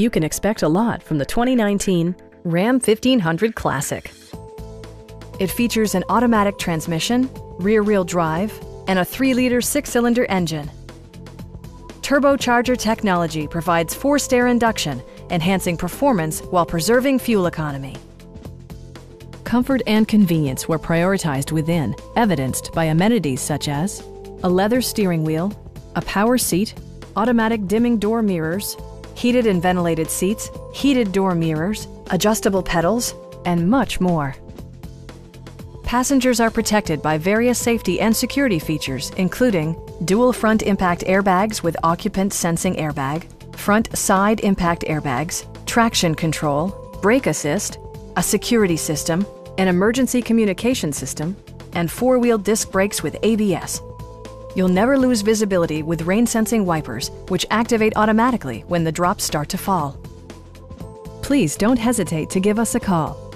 You can expect a lot from the 2019 Ram 1500 Classic. It features an automatic transmission, rear-wheel drive, and a 3-liter six-cylinder engine. Turbocharger technology provides forced air induction, enhancing performance while preserving fuel economy. Comfort and convenience were prioritized within, evidenced by amenities such as a leather steering wheel, a power seat, automatic dimming door mirrors, heated and ventilated seats, heated door mirrors, adjustable pedals, and much more. Passengers are protected by various safety and security features, including dual front impact airbags with occupant sensing airbag, front side impact airbags, traction control, brake assist, a security system, an emergency communication system, and four-wheel disc brakes with ABS. You'll never lose visibility with rain-sensing wipers, which activate automatically when the drops start to fall. Please don't hesitate to give us a call